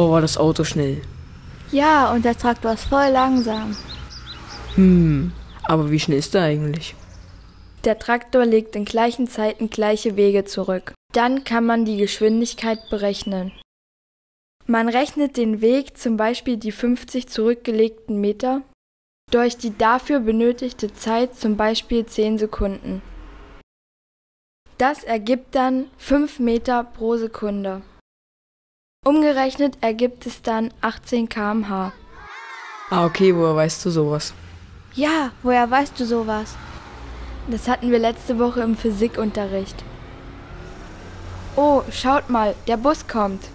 Oh, war das Auto schnell. Ja, und der Traktor ist voll langsam. Hm, aber wie schnell ist er eigentlich? Der Traktor legt in gleichen Zeiten gleiche Wege zurück. Dann kann man die Geschwindigkeit berechnen. Man rechnet den Weg, zum Beispiel die 50 zurückgelegten Meter, durch die dafür benötigte Zeit, zum Beispiel 10 Sekunden. Das ergibt dann 5 Meter pro Sekunde. Umgerechnet ergibt es dann 18 km/h. Ah, okay, woher weißt du sowas? Ja, woher weißt du sowas? Das hatten wir letzte Woche im Physikunterricht. Oh, schaut mal, der Bus kommt.